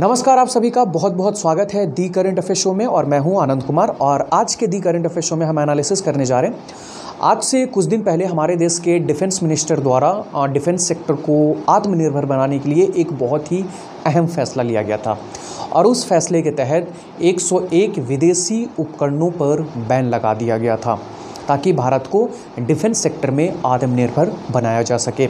नमस्कार, आप सभी का बहुत बहुत स्वागत है दी करंट अफेयर शो में और मैं हूँ आनंद कुमार और आज के दी करंट अफेयर शो में हम एनालिसिस करने जा रहे हैं। आज से कुछ दिन पहले हमारे देश के डिफेंस मिनिस्टर द्वारा डिफेंस सेक्टर को आत्मनिर्भर बनाने के लिए एक बहुत ही अहम फैसला लिया गया था और उस फैसले के तहत 101 विदेशी उपकरणों पर बैन लगा दिया गया था ताकि भारत को डिफेंस सेक्टर में आत्मनिर्भर बनाया जा सके।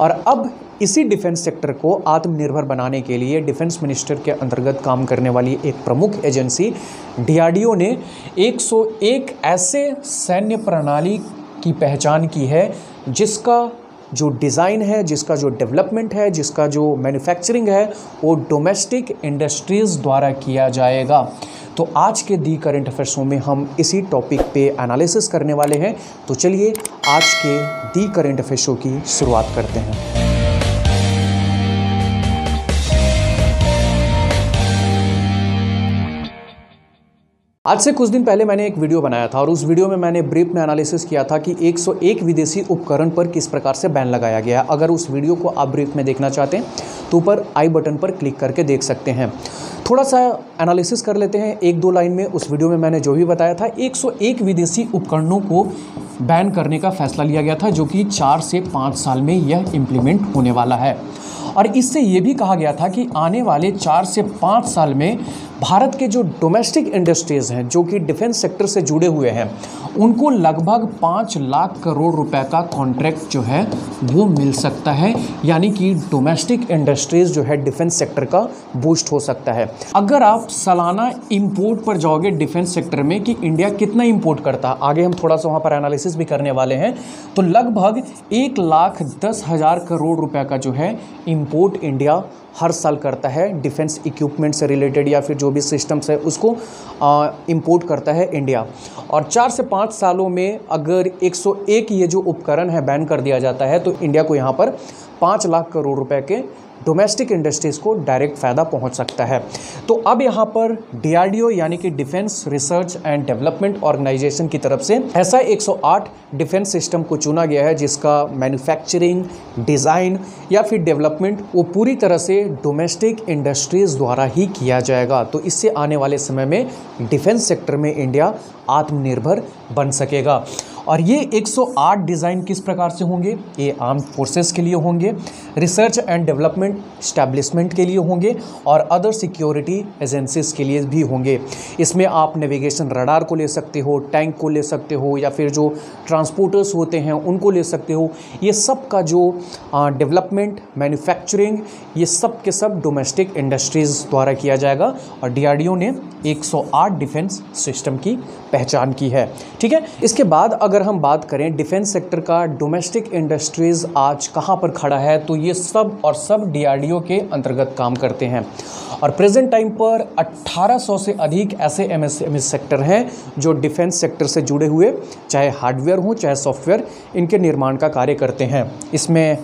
और अब इसी डिफेंस सेक्टर को आत्मनिर्भर बनाने के लिए डिफेंस मिनिस्टर के अंतर्गत काम करने वाली एक प्रमुख एजेंसी, डीआरडीओ ने 101 ऐसे सैन्य प्रणाली की पहचान की है, जिसका जो डिज़ाइन है, जिसका जो डेवलपमेंट है, जिसका जो मैन्युफैक्चरिंग है, वो डोमेस्टिक इंडस्ट्रीज़ द्वारा किया जाएगा। तो आज के दी करंट अफेयर्सों में हम इसी टॉपिक पे एनालिसिस करने वाले हैं। तो चलिए आज के दी करंट अफेयर्सों की शुरुआत करते हैं। आज से कुछ दिन पहले मैंने एक वीडियो बनाया था और उस वीडियो में मैंने ब्रीफ में एनालिसिस किया था कि 101 विदेशी उपकरण पर किस प्रकार से बैन लगाया गया है। अगर उस वीडियो को आप ब्रीफ में देखना चाहते हैं तो ऊपर आई बटन पर क्लिक करके देख सकते हैं। थोड़ा सा एनालिसिस कर लेते हैं। एक दो लाइन में उस वीडियो में मैंने जो भी बताया था 101 विदेशी उपकरणों को बैन करने का फैसला लिया गया था, जो कि चार से पाँच साल में यह इम्प्लीमेंट होने वाला है। और इससे ये भी कहा गया था कि आने वाले चार से पाँच साल में भारत के जो डोमेस्टिक इंडस्ट्रीज़ हैं, जो कि डिफेंस सेक्टर से जुड़े हुए हैं, उनको लगभग पाँच लाख करोड़ रुपए का कॉन्ट्रैक्ट जो है, वो मिल सकता है। यानी कि डोमेस्टिक इंडस्ट्रीज़ जो है डिफेंस सेक्टर का बूस्ट हो सकता है। अगर आप सालाना इंपोर्ट पर जाओगे डिफेंस सेक्टर में कि इंडिया कितना इम्पोर्ट करता है आगे हम थोड़ा सा वहाँ पर एनालिसिस भी करने वाले हैं तो लगभग एक लाख दस हज़ार करोड़ रुपये का जो है इम्पोर्ट इंडिया हर साल करता है। डिफेंस इक्विपमेंट से रिलेटेड या फिर जो भी सिस्टम्स है, उसको इंपोर्ट करता है इंडिया और चार से पाँच सालों में अगर 101 ये जो उपकरण है बैन कर दिया जाता है तो इंडिया को यहाँ पर पाँच लाख करोड़ रुपए के डोमेस्टिक इंडस्ट्रीज़ को डायरेक्ट फ़ायदा पहुँच सकता है। तो अब यहाँ पर डीआरडीओ यानी कि defence research and development organisation की तरफ़ से ऐसा 108 डिफेंस सिस्टम को चुना गया है, जिसका मैन्युफैक्चरिंग, डिज़ाइन या फिर डेवलपमेंट वो पूरी तरह से डोमेस्टिक इंडस्ट्रीज़ द्वारा ही किया जाएगा। तो इससे आने वाले समय में डिफेंस सेक्टर में इंडिया आत्मनिर्भर बन सकेगा। और ये 108 डिज़ाइन किस प्रकार से होंगे? ये आर्म फोर्सेस के लिए होंगे रिसर्च एंड डेवलपमेंट स्टैब्लिशमेंट के लिए होंगे और अदर सिक्योरिटी एजेंसीज के लिए भी होंगे। इसमें आप नेविगेशन रडार को ले सकते हो टैंक को ले सकते हो या फिर जो ट्रांसपोर्टर्स होते हैं उनको ले सकते हो। ये सब का जो डेवलपमेंट मैन्युफैक्चरिंग ये सब के सब डोमेस्टिक इंडस्ट्रीज़ द्वारा किया जाएगा और डीआरडीओ ने 108 डिफेंस सिस्टम की पहचान की है। ठीक है? इसके बाद अगर हम बात करें, डिफेंस सेक्टर का डोमेस्टिक इंडस्ट्रीज़ आज कहाँ पर खड़ा है तो ये सब और सब डीआरडीओ के अंतर्गत काम करते हैं। और प्रेजेंट टाइम पर 1800 से अधिक ऐसे एम सेक्टर हैं जो डिफेंस सेक्टर से जुड़े हुए, चाहे हार्डवेयर हो, चाहे सॉफ्टवेयर, इनके निर्माण का कार्य करते हैं। इसमें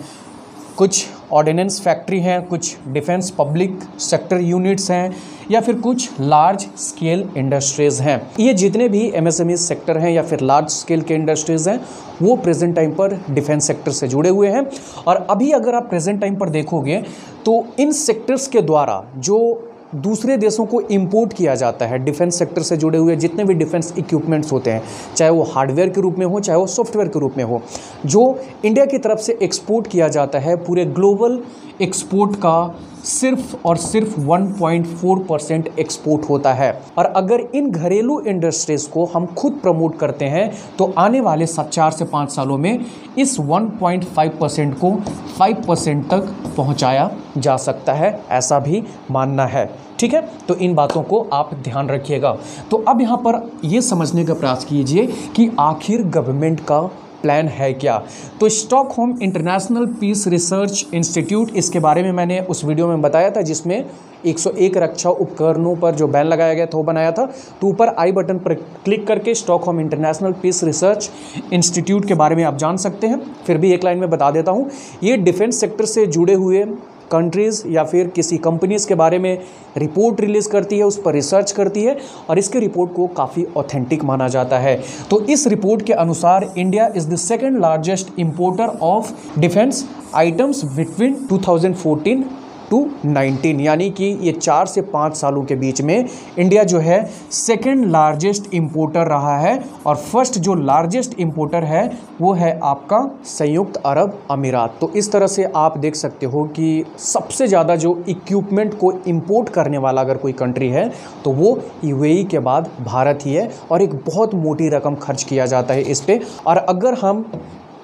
कुछ ऑर्डिनेंस फैक्ट्री हैं, कुछ डिफेंस पब्लिक सेक्टर यूनिट्स हैं या फिर कुछ लार्ज स्केल इंडस्ट्रीज़ हैं। ये जितने भी एम सेक्टर हैं या फिर लार्ज स्केल के इंडस्ट्रीज़ हैं, वो प्रेजेंट टाइम पर डिफेंस सेक्टर से जुड़े हुए हैं। और अभी अगर आप प्रेजेंट टाइम पर देखोगे तो इन सेक्टर्स के द्वारा जो दूसरे देशों को इंपोर्ट किया जाता है डिफेंस सेक्टर से जुड़े हुए जितने भी डिफेंस इक्विपमेंट्स होते हैं, चाहे वो हार्डवेयर के रूप में हो, चाहे वो सॉफ्टवेयर के रूप में हो, जो इंडिया की तरफ़ से एक्सपोर्ट किया जाता है, पूरे ग्लोबल एक्सपोर्ट का सिर्फ़ और सिर्फ़ 1.4 परसेंट एक्सपोर्ट होता है। और अगर इन घरेलू इंडस्ट्रीज़ को हम खुद प्रमोट करते हैं तो आने वाले चार से पाँच सालों में इस 1.5 परसेंट को 5 परसेंट तक पहुँचाया जा सकता है, ऐसा भी मानना है। ठीक है? तो इन बातों को आप ध्यान रखिएगा। तो अब यहाँ पर ये समझने का प्रयास कीजिए कि आखिर गवर्नमेंट का प्लान है क्या? तो Stockholm International Peace Research Institute इसके बारे में मैंने उस वीडियो में बताया था, जिसमें 101 रक्षा उपकरणों पर जो बैन लगाया गया था, वो बनाया था। तो ऊपर आई बटन पर क्लिक करके Stockholm International Peace Research Institute के बारे में आप जान सकते हैं। फिर भी एक लाइन में बता देता हूँ, ये डिफेंस सेक्टर से जुड़े हुए कंट्रीज़ या फिर किसी कंपनीज़ के बारे में रिपोर्ट रिलीज़ करती है, उस पर रिसर्च करती है और इसके रिपोर्ट को काफ़ी ऑथेंटिक माना जाता है। तो इस रिपोर्ट के अनुसार India is the second largest importer of defence items between 2014 to nineteen यानी कि ये चार से पाँच सालों के बीच में इंडिया जो है सेकेंड लार्जेस्ट इम्पोर्टर रहा है और फ़र्स्ट जो लार्जेस्ट इम्पोर्टर है, वो है आपका संयुक्त अरब अमीरात। तो इस तरह से आप देख सकते हो कि सबसे ज़्यादा जो इक्विपमेंट को इम्पोर्ट करने वाला अगर कोई कंट्री है तो वो यूएई के बाद भारत ही है और एक बहुत मोटी रकम खर्च किया जाता है इस पर और अगर हम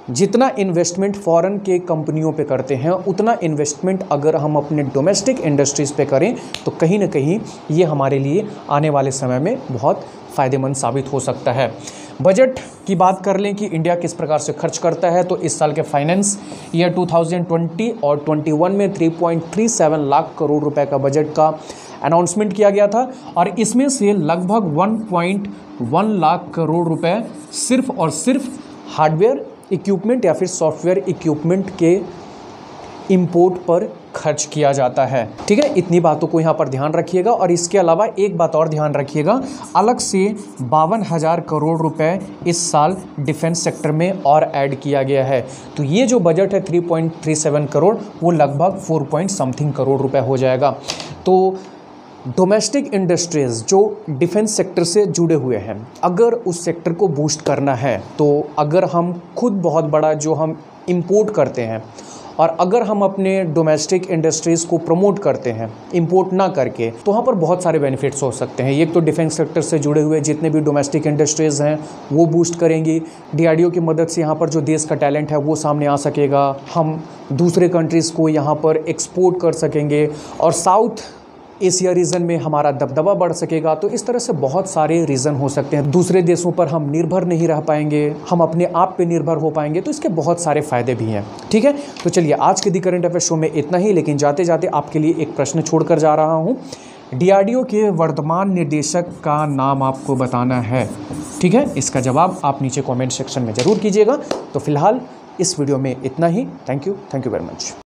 जितना इन्वेस्टमेंट फॉरेन के कंपनियों पे करते हैं, उतना इन्वेस्टमेंट अगर हम अपने डोमेस्टिक इंडस्ट्रीज़ पे करें तो कहीं ना कहीं ये हमारे लिए आने वाले समय में बहुत फ़ायदेमंद साबित हो सकता है। बजट की बात कर लें कि इंडिया किस प्रकार से खर्च करता है तो इस साल के फाइनेंस ईयर 2020 और 21 में 3.37 लाख करोड़ रुपए का बजट का अनाउंसमेंट किया गया था और इसमें से लगभग 1.1 लाख करोड़ रुपए सिर्फ़ और सिर्फ़ हार्डवेयर इक्विपमेंट या फिर सॉफ्टवेयर इक्विपमेंट के इंपोर्ट पर खर्च किया जाता है। ठीक है? इतनी बातों को यहाँ पर ध्यान रखिएगा और इसके अलावा एक बात और ध्यान रखिएगा। अलग से बावन हज़ार करोड़ रुपए इस साल डिफेंस सेक्टर में और ऐड किया गया है। तो ये जो बजट है 3.37 करोड़, वो लगभग 4 पॉइंट समथिंग करोड़ रुपए हो जाएगा। तो डोमेस्टिक इंडस्ट्रीज़ जो डिफेंस सेक्टर से जुड़े हुए हैं, अगर उस सेक्टर को बूस्ट करना है तो अगर हम खुद बहुत बड़ा जो हम इंपोर्ट करते हैं, और अगर हम अपने डोमेस्टिक इंडस्ट्रीज़ को प्रमोट करते हैं इंपोर्ट ना करके तो वहाँ पर बहुत सारे बेनिफिट्स हो सकते हैं। एक तो डिफेंस सेक्टर से जुड़े हुए जितने भी डोमेस्टिक इंडस्ट्रीज़ हैं, वो बूस्ट करेंगी। डीआरडीओ की मदद से यहाँ पर जो देश का टैलेंट है, वो सामने आ सकेगा। हम दूसरे कंट्रीज़ को यहाँ पर एक्सपोर्ट कर सकेंगे, और साउथ एशिया रीजन में हमारा दबदबा बढ़ सकेगा तो इस तरह से बहुत सारे रीज़न हो सकते हैं। दूसरे देशों पर हम निर्भर नहीं रह पाएँगे, हम अपने आप पे निर्भर हो पाएँगे तो इसके बहुत सारे फ़ायदे भी हैं, ठीक है? तो चलिए, आज के दी करंट अफेयर शो में इतना ही, लेकिन जाते जाते आपके लिए एक प्रश्न छोड़कर जा रहा हूँ। डीआरडीओ के वर्तमान निदेशक का नाम आपको बताना है, ठीक है? इसका जवाब आप नीचे कमेंट सेक्शन में ज़रूर कीजिएगा। तो फ़िलहाल इस वीडियो में इतना ही। Thank you thank you very much